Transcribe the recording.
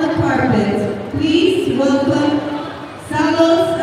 the carpet, please welcome Salos